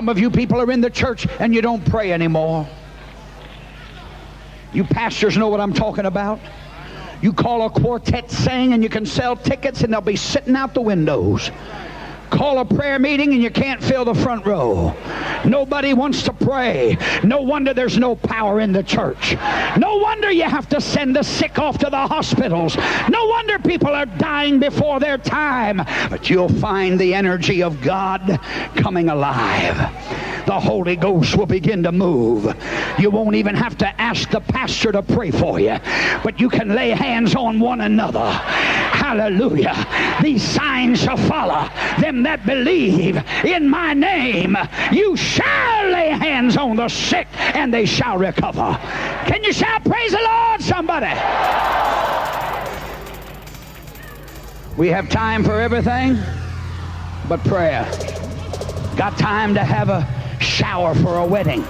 Some of you people are in the church and you don't pray anymore. You pastors know what I'm talking about. You call a quartet sing and you can sell tickets and they'll be sitting out the windows. Call a prayer meeting and you can't fill the front row. Nobody wants to pray. No wonder there's no power in the church. No wonder you have to send the sick off to the hospitals. No wonder people are dying before their time. But you'll find the energy of God coming alive. The Holy Ghost will begin to move. You won't even have to ask the pastor to pray for you, but you can lay hands on one another. Hallelujah. These signs shall follow them that believe in my name. You shall lay hands on the sick and they shall recover. Can you shout, Praise the Lord, somebody? We have time for everything but prayer. Got time to have a shower for a wedding,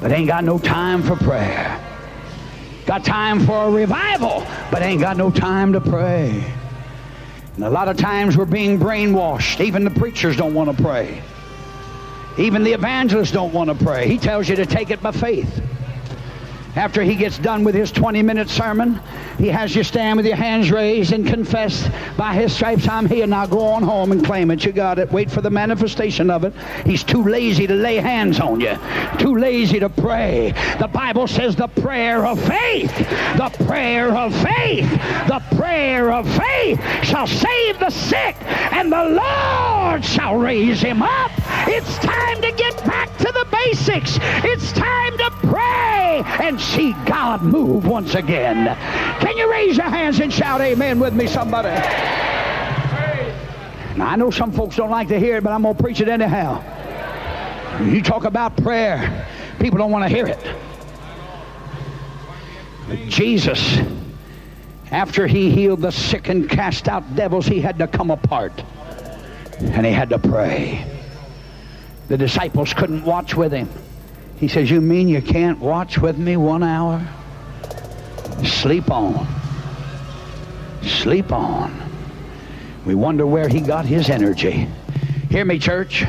but ain't got no time for prayer. Got time for a revival, but ain't got no time to pray. And a lot of times we're being brainwashed. Even the preachers don't want to pray. Even the evangelists don't want to pray. He tells you to take it by faith. After he gets done with his 20 minute sermon, he has you stand with your hands raised and confess, by his stripes I'm healed. Now go on home and claim it. You got it. Wait for the manifestation of it. He's too lazy to lay hands on you, too lazy to pray. The Bible says the prayer of faith, the prayer of faith, the prayer of faith shall save the sick, and the Lord shall raise him up. It's time to get back to the basics. It's time to pray and see God move once again. Can you raise your hands and shout amen with me, somebody? Now, I know some folks don't like to hear it, but I'm going to preach it anyhow. You talk about prayer, people don't want to hear it. Jesus, after he healed the sick and cast out devils, he had to come apart and he had to pray. The disciples couldn't watch with him. He says, You mean you can't watch with me one hour? Sleep on. Sleep on. We wonder where he got his energy. Hear me, church.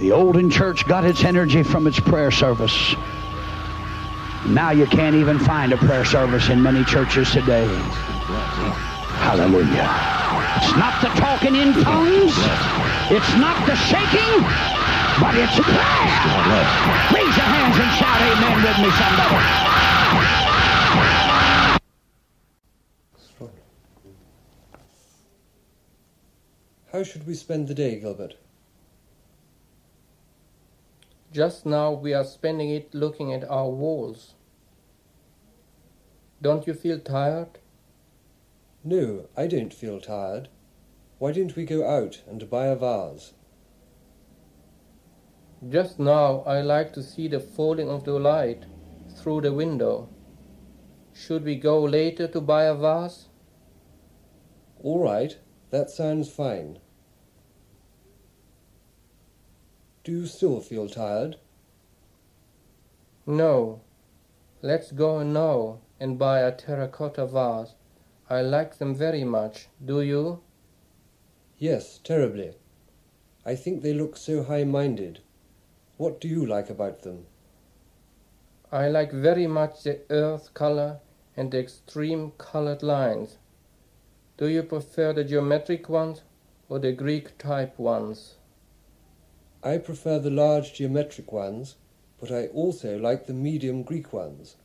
The olden church got its energy from its prayer service. Now you can't even find a prayer service in many churches today. Hallelujah. It's not the talking in tongues. It's not the shaking, but it's prayer. Raise your hands and shout amen with me, somebody. How should we spend the day, Gilbert? Just now we are spending it looking at our walls. Don't you feel tired? No, I don't feel tired. Why didn't we go out and buy a vase? Just now I like to see the falling of the light through the window. Should we go later to buy a vase? All right, that sounds fine. Do you still feel tired? No. Let's go now and buy a terracotta vase. I like them very much. Do you? Yes, terribly. I think they look so high-minded. What do you like about them? I like very much the earth color and the extreme colored lines. Do you prefer the geometric ones or the Greek type ones? I prefer the large geometric ones, but I also like the medium Greek ones.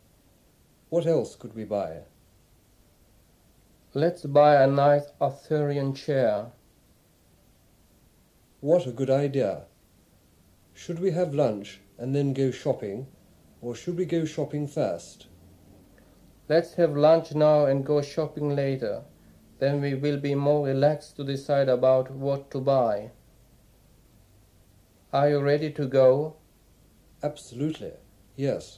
What else could we buy? Let's buy a nice Arthurian chair. What a good idea. Should we have lunch and then go shopping, or should we go shopping first? Let's have lunch now and go shopping later. Then we will be more relaxed to decide about what to buy. Are you ready to go? Absolutely, yes.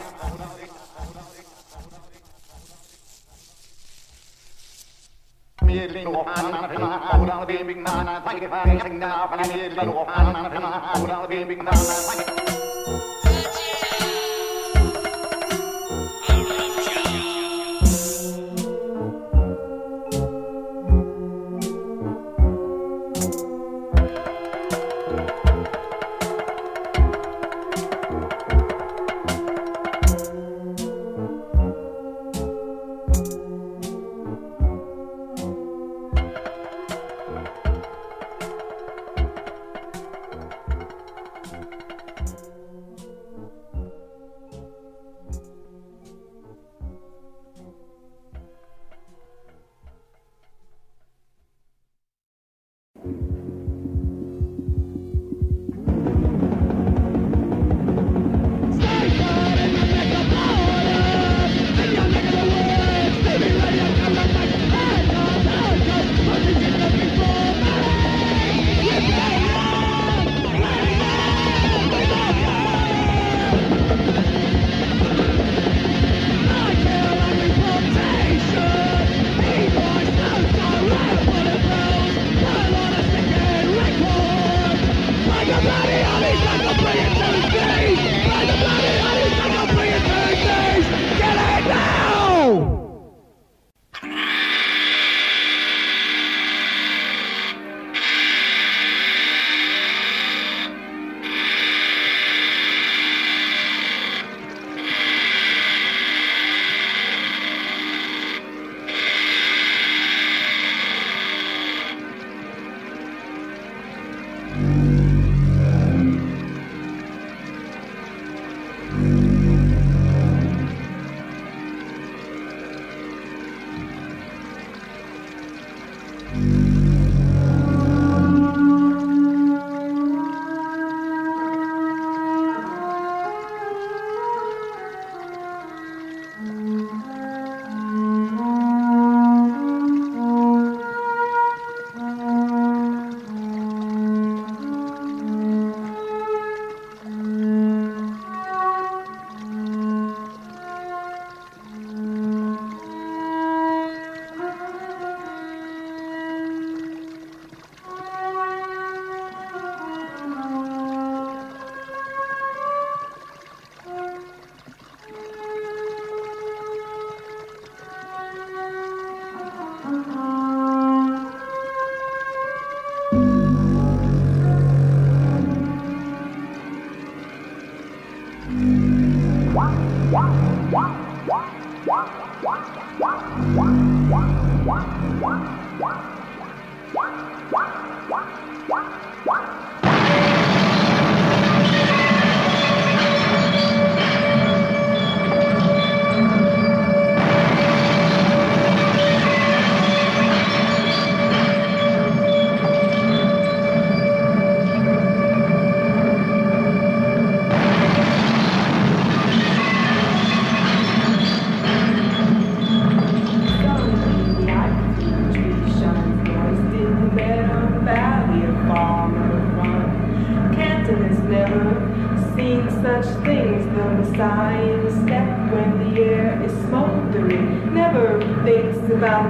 Thank you.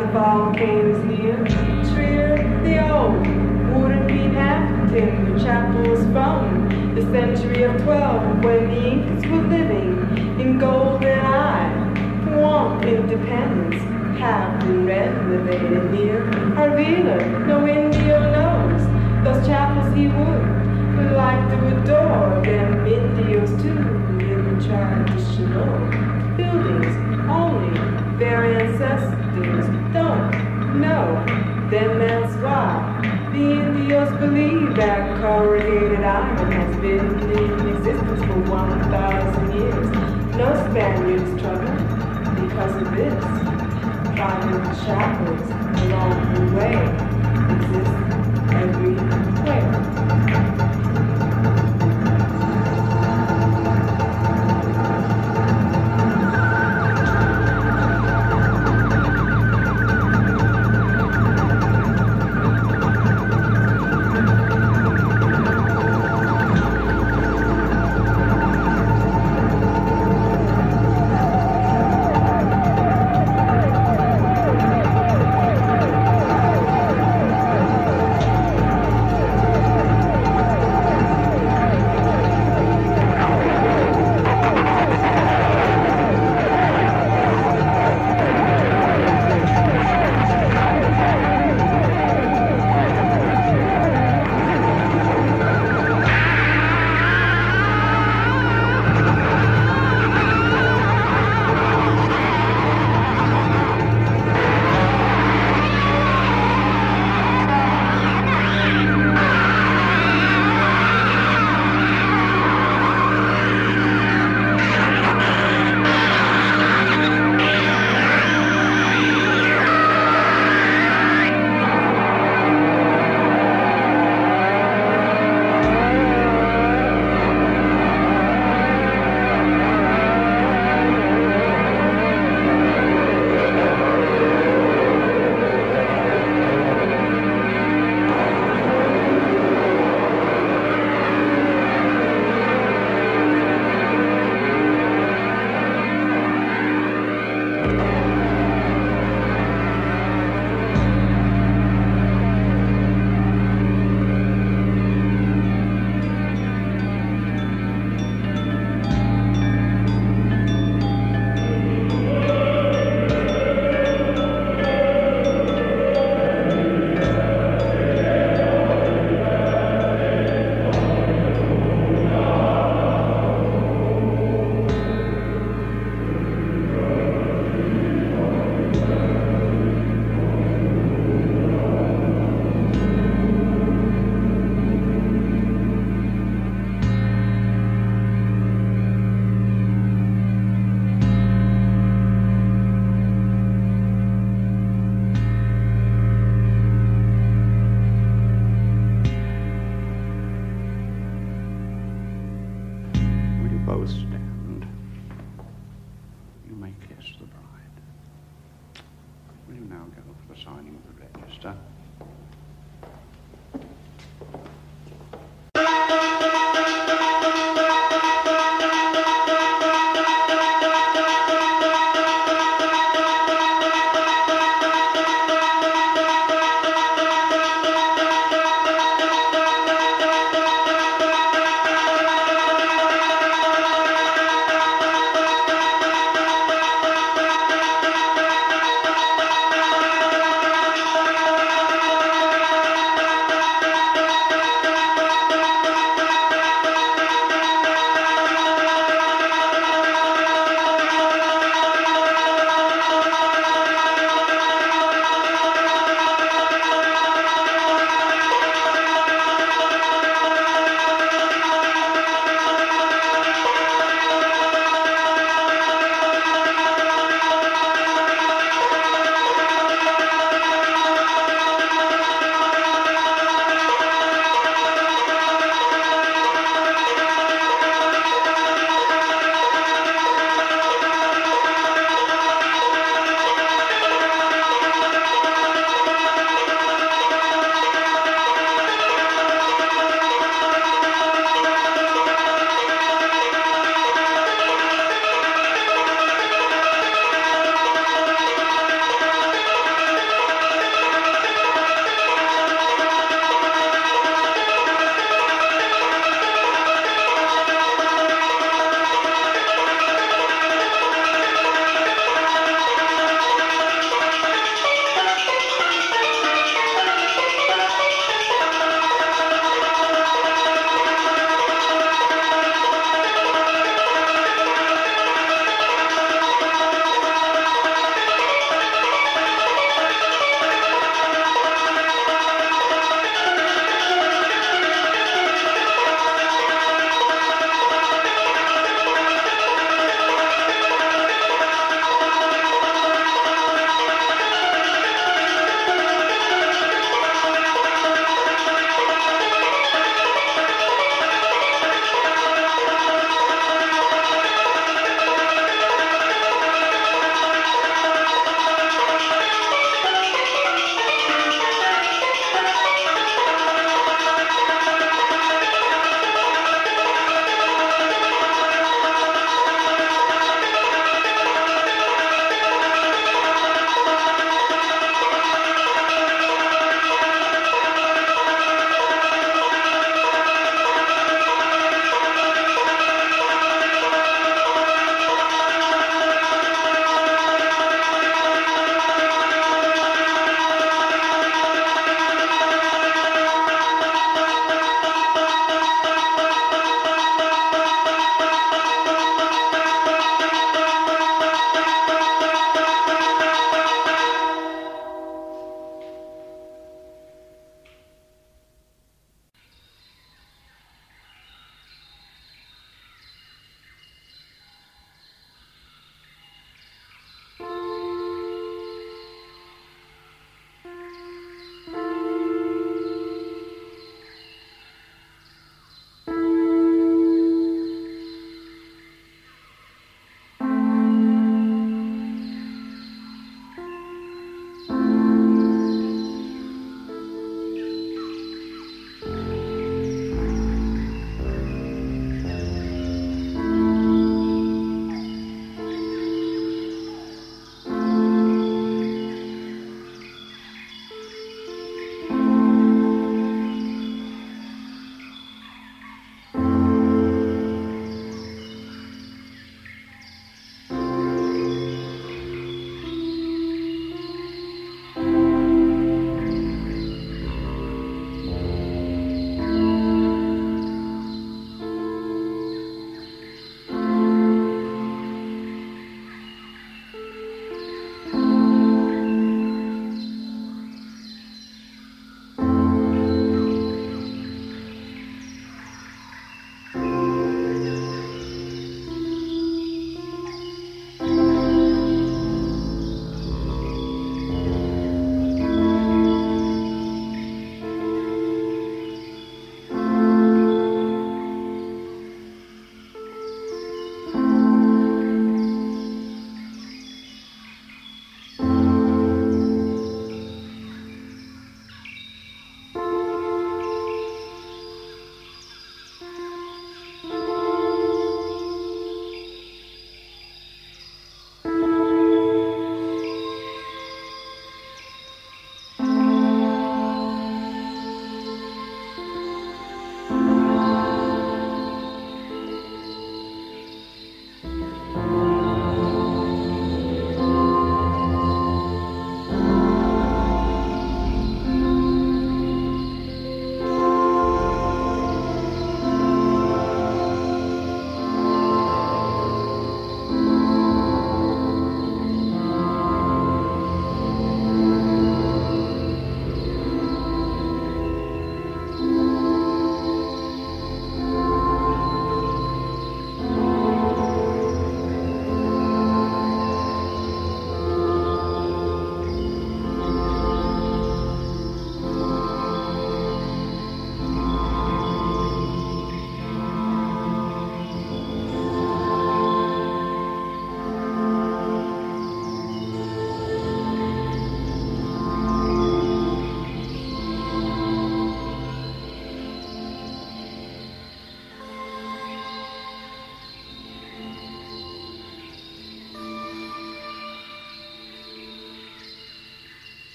the volcanoes near, Trier the old, wouldn't be Afton, the chapels from the century of twelve, when the Incas were living in golden eye, want independence, have been renovated near. Our villa, no Indio knows, those chapels he would. Like to adore, them Indios too, in the traditional buildings. Only, their ancestors. Don't know, then that's why the Indians believe that corrugated iron has been in existence for 1,000 years. No Spaniards trouble because of this. Private chapels along the way exist everywhere.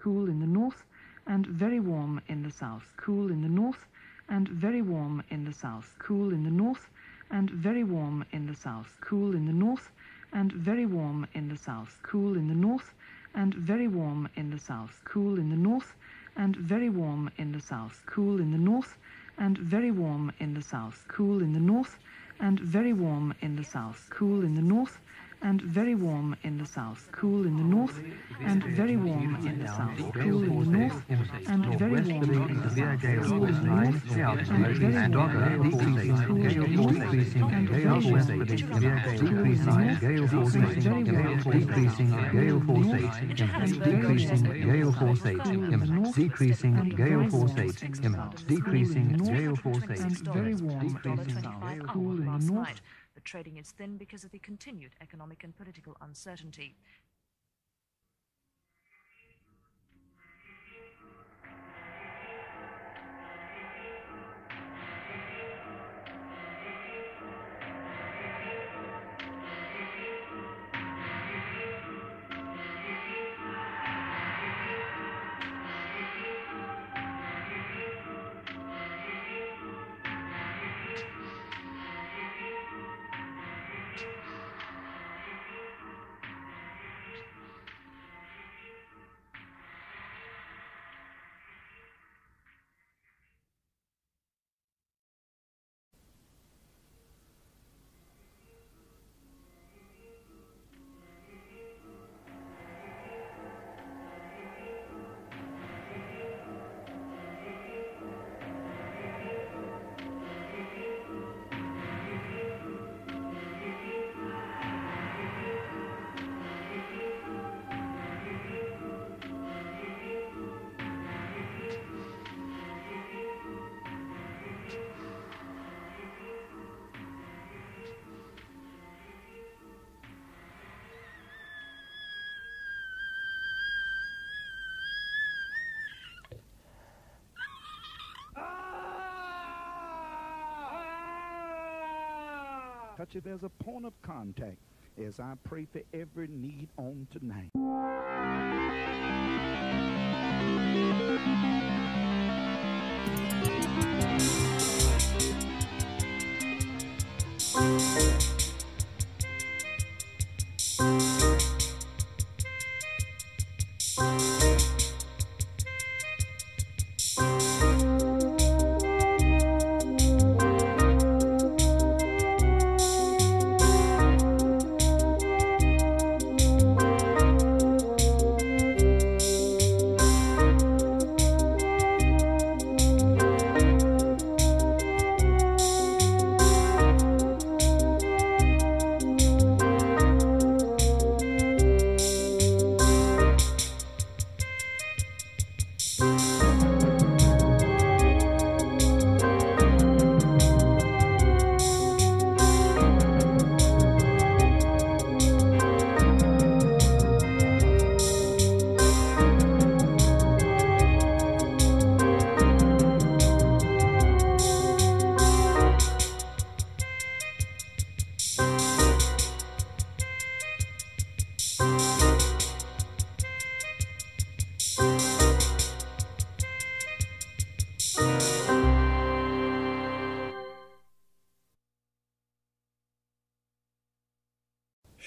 Cool in the north, and very warm in the south, cool in the north, and very warm in the south, cool in the north, and very warm in the south, cool in the north, and very warm in the south, cool in the north, and very warm in the south, cool in the north, and very warm in the south, cool in the north, and very warm in the south, cool in the north, and very warm in the south, cool in the north, and very warm in the south, cool in the north, and very warm in the south, cool in the north, and very warm in the south, cool in the north, and very warm in the south, cool in the north, and very warm in the south, cool in the north, and very warm in the decreasing south, gale cool in force the 8, north, imminent, and very decreasing warm in the gale south, force 8, cool in the imminent, north, decreasing and gale very force warm 8, in the imminent, south, decreasing cool in the gale north, force 8, and very warm in the south, cool in the north, night, but trading is thin because of the continued economic and political uncertainty. Touch it as a point of contact as I pray for every need on tonight.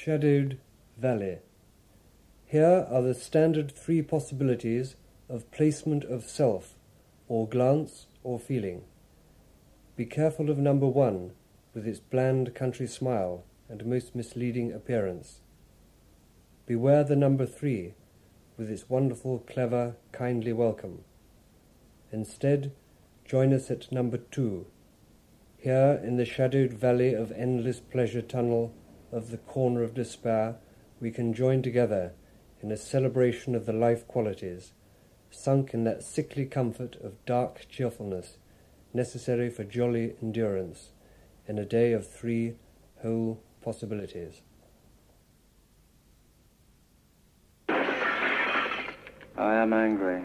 Shadowed Valley. Here are the standard three possibilities of placement of self, or glance or feeling. Be careful of number one, with its bland country smile and most misleading appearance. Beware the number three, with its wonderful, clever, kindly welcome. Instead, join us at number two. Here, in the shadowed valley of endless pleasure tunnel of the corner of despair, we can join together in a celebration of the life qualities, sunk in that sickly comfort of dark cheerfulness necessary for jolly endurance in a day of three whole possibilities. I am angry.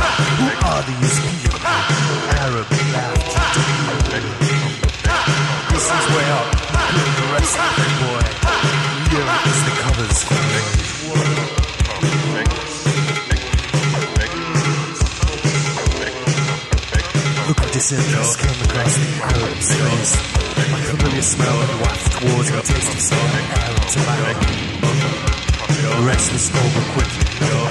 Who are these people? Arab laughter This is where you're the rest of the boy. Europe yeah, is the covers. Look at this entrance came across the Arab space. A familiar smell of waft towards a tasty smell Arab tobacco. The restless over quickly.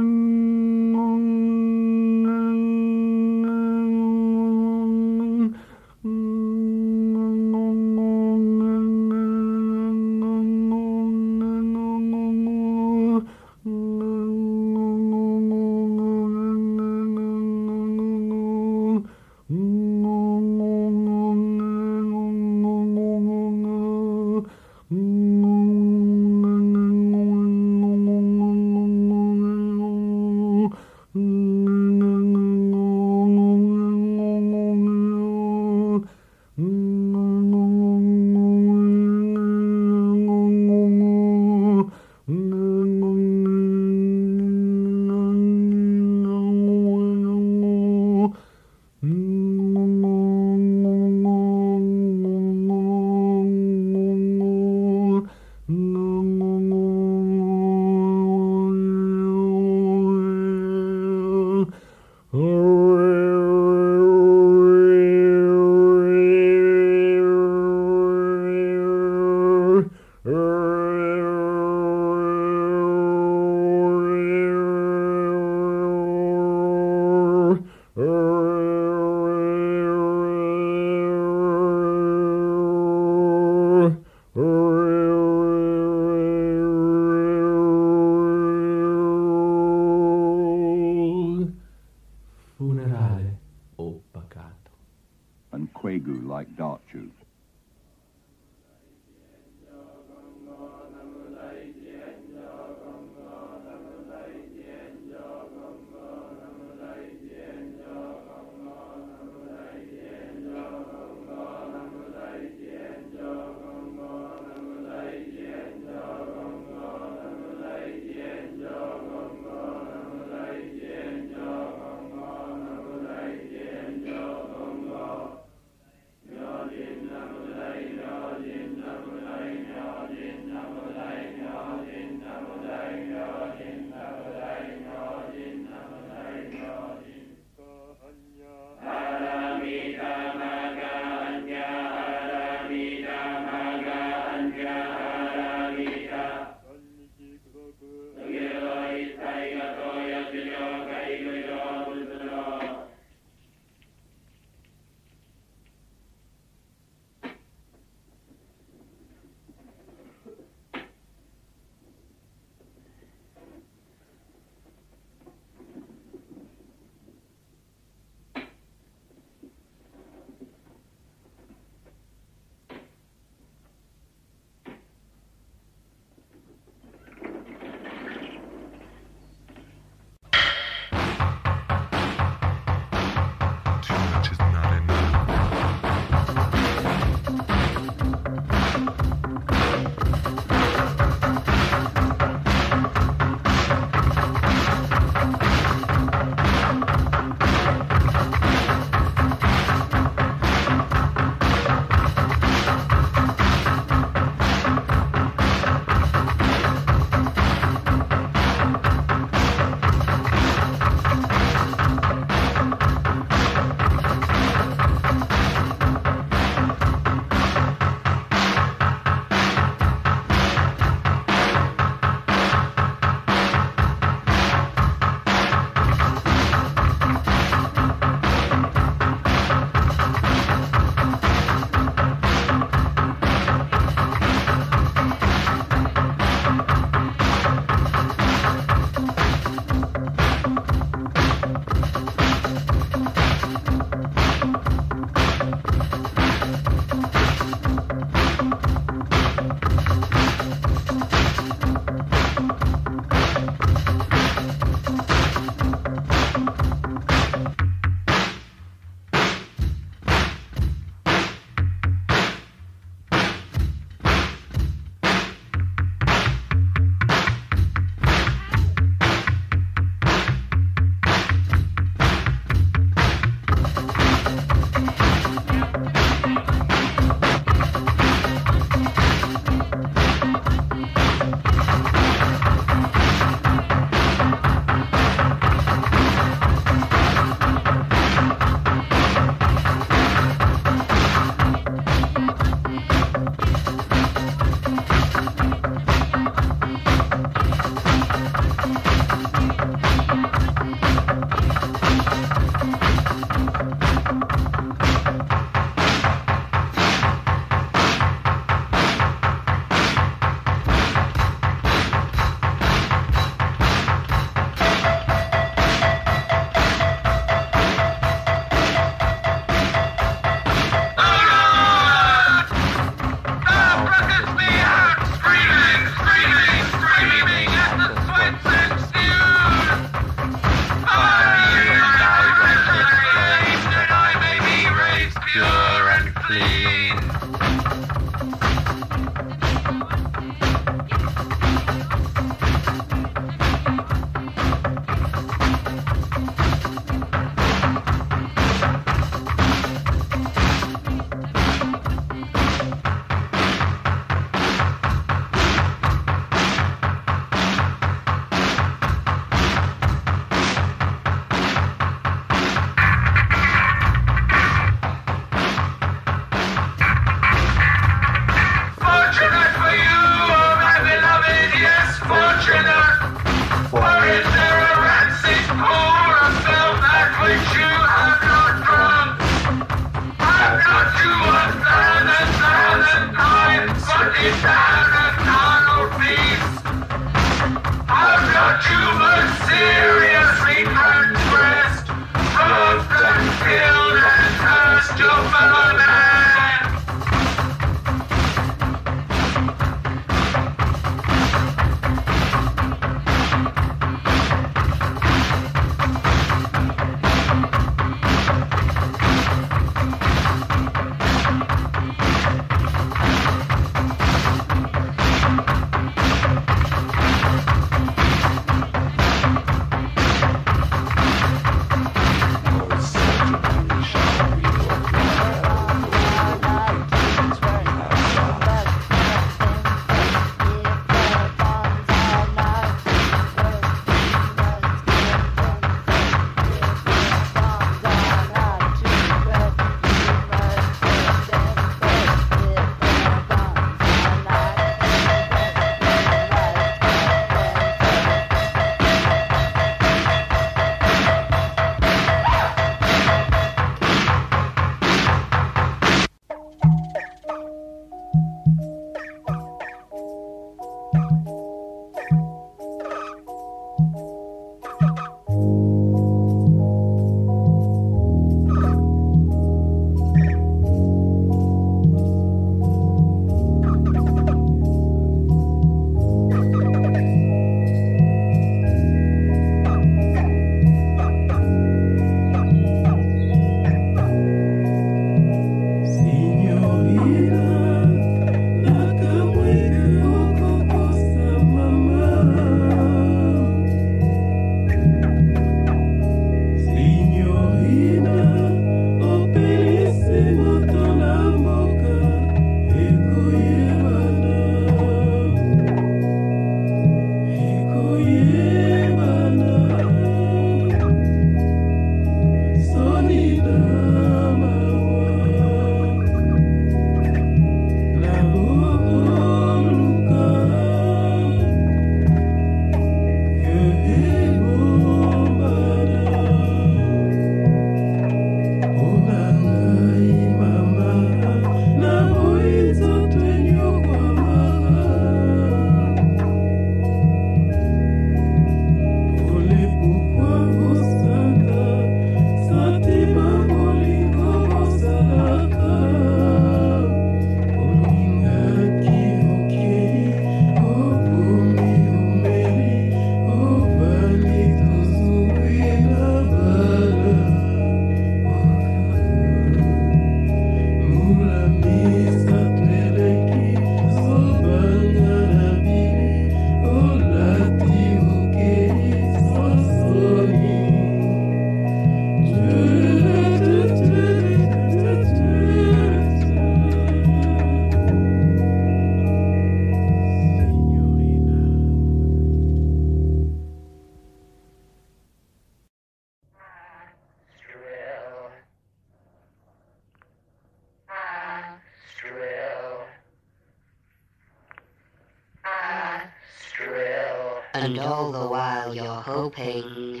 Hoping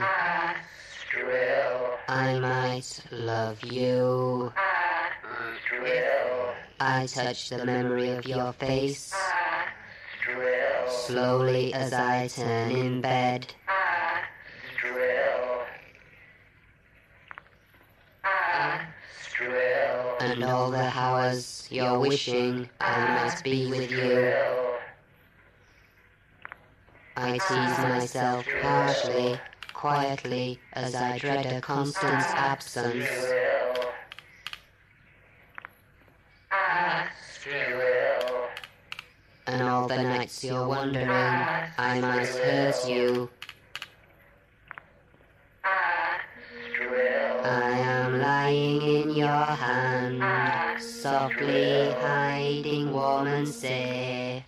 I might love you. I touch the memory of your face slowly as I turn in bed. And all the hours you're wishing I must be with you. I tease myself harshly, quietly, as I dread a constant absence. And all the nights you're wondering I might hurt you. I am lying in your hand, softly hiding warm and safe.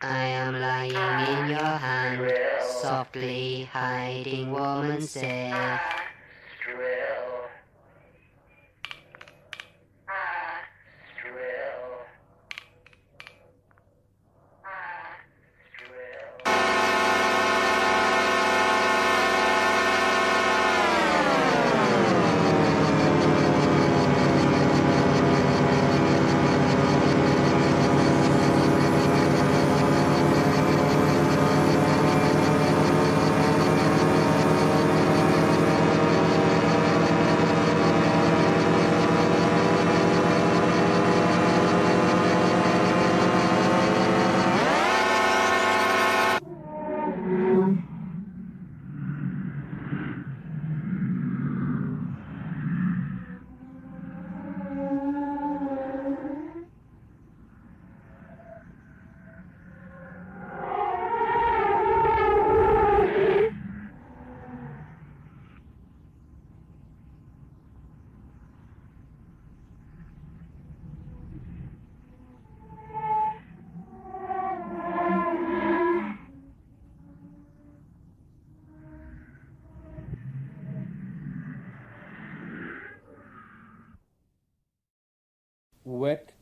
I am lying in your hand, softly hiding warm and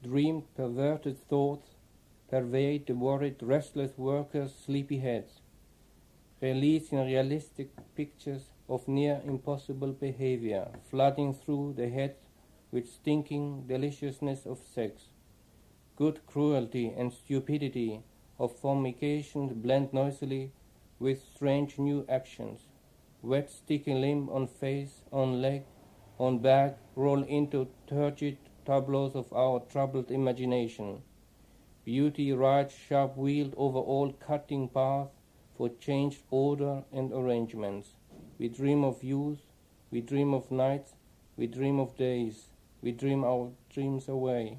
safe. Wet, dream, perverted thoughts pervade the worried, restless workers' sleepy heads, releasing realistic pictures of near impossible behavior, flooding through the heads with stinking deliciousness of sex. Good cruelty and stupidity of fornication blend noisily with strange new actions. Wet, sticky limb on face, on leg, on back, roll into turgid tableaus of our troubled imagination. Beauty rides sharp wheeled over all cutting paths for changed order and arrangements. We dream of youth, we dream of nights, we dream of days, we dream our dreams away.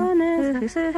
on it,